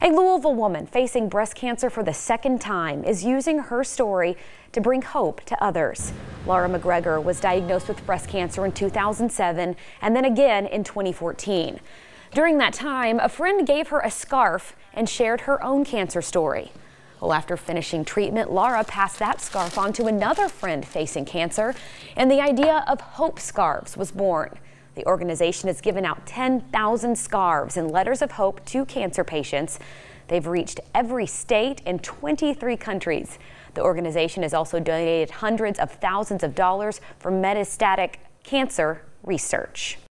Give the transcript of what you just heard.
A Louisville woman facing breast cancer for the second time is using her story to bring hope to others. Laura McGregor was diagnosed with breast cancer in 2007 and then again in 2014. During that time, a friend gave her a scarf and shared her own cancer story. Well, after finishing treatment, Laura passed that scarf on to another friend facing cancer, and the idea of Hope Scarves was born. The organization has given out 10,000 scarves and letters of hope to cancer patients. They've reached every state and 23 countries. The organization has also donated hundreds of thousands of dollars for metastatic cancer research.